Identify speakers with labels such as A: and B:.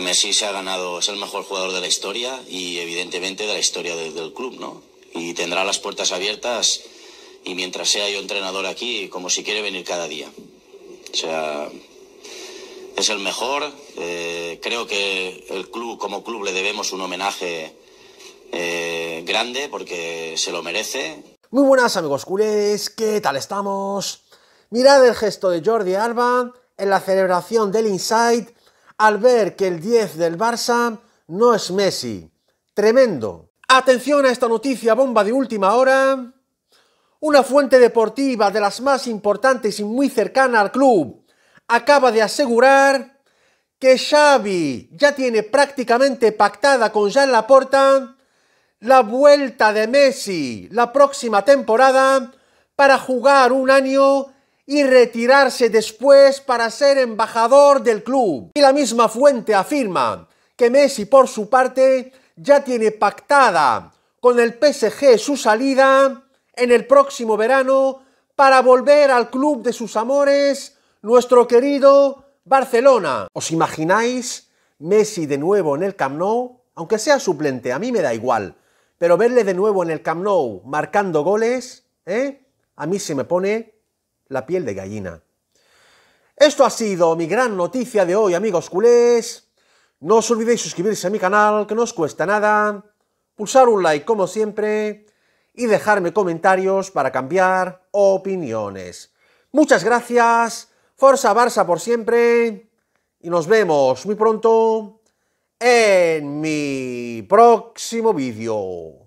A: Messi se ha ganado, es el mejor jugador de la historia y evidentemente de la historia del club, ¿no? Y tendrá las puertas abiertas y mientras sea yo entrenador aquí, como si quiere venir cada día. O sea, es el mejor. Eh, creo que el club, como club, le debemos un homenaje eh, grande porque se lo merece.
B: Muy buenas amigos culés, ¿qué tal estamos? Mirad el gesto de Jordi Alba en la celebración del Inside al ver que el 10 del Barça no es Messi. Tremendo. Atención a esta noticia bomba de última hora. Una fuente deportiva de las más importantes y muy cercana al club acaba de asegurar que Xavi ya tiene prácticamente pactada con Jean Laporta la vuelta de Messi la próxima temporada para jugar un año y retirarse después para ser embajador del club. Y la misma fuente afirma que Messi por su parte ya tiene pactada con el PSG su salida en el próximo verano para volver al club de sus amores, nuestro querido Barcelona. ¿Os imagináis Messi de nuevo en el Camp Nou? Aunque sea suplente, a mí me da igual. Pero verle de nuevo en el Camp Nou marcando goles, ¿eh? A mí se me pone la piel de gallina. Esto ha sido mi gran noticia de hoy, amigos culés. No os olvidéis suscribirse a mi canal, que no os cuesta nada, pulsar un like como siempre y dejarme comentarios para cambiar opiniones. Muchas gracias, Forza Barça por siempre y nos vemos muy pronto en mi próximo vídeo.